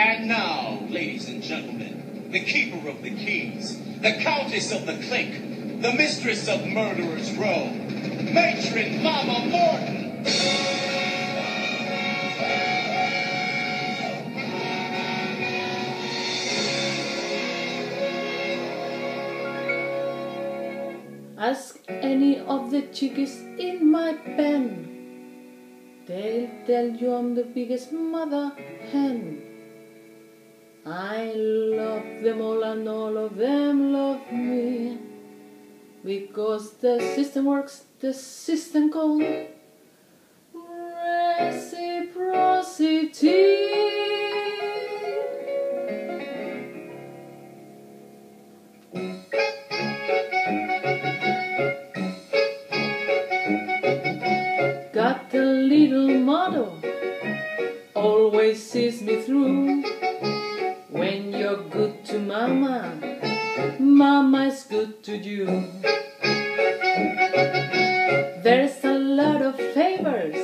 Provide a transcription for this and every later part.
And now, ladies and gentlemen, the keeper of the keys, the countess of the clink, the mistress of Murderers Row, matron Mama Morton. Ask any of the chickies in my pen. They'll tell you I'm the biggest mother hen. I love them all and all of them love me. Because the system works, the system calls reciprocity. Got a little motto, always sees me through. When you're good to mama, mama is good to you. There's a lot of favors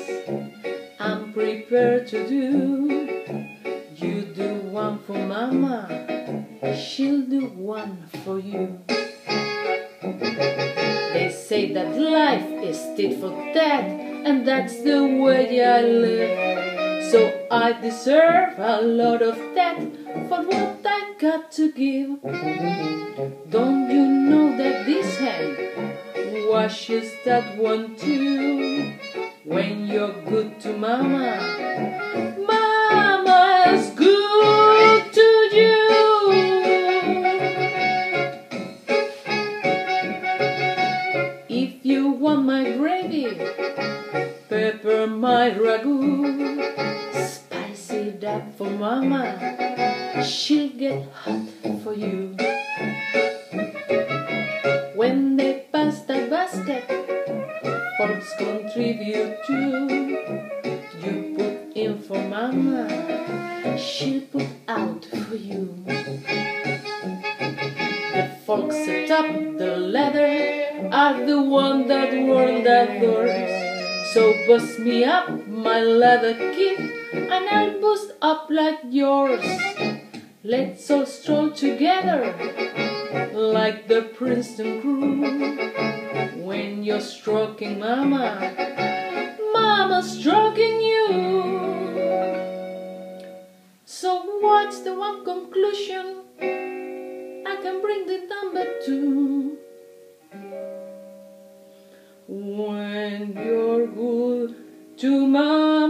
I'm prepared to do. You do one for mama, she'll do one for you. They say that life is tit for tat, and that's the way I live. So I deserve a lot of that for what I got to give. Don't you know that this hand washes that one too? When you're good to mama, my ragout, spice it up for mama, she'll get hot for you. When they pass the basket, folks contribute too. You put in for mama, she'll put out for you. The folks atop the ladder are the one that world adores. So bust me up, my leather kid, and I'll boost up like yours. Let's all stroll together like the Princeton crew. When you're stroking mama, mama stroking you. So what's the one conclusion I can bring the number two? When you're good to mama.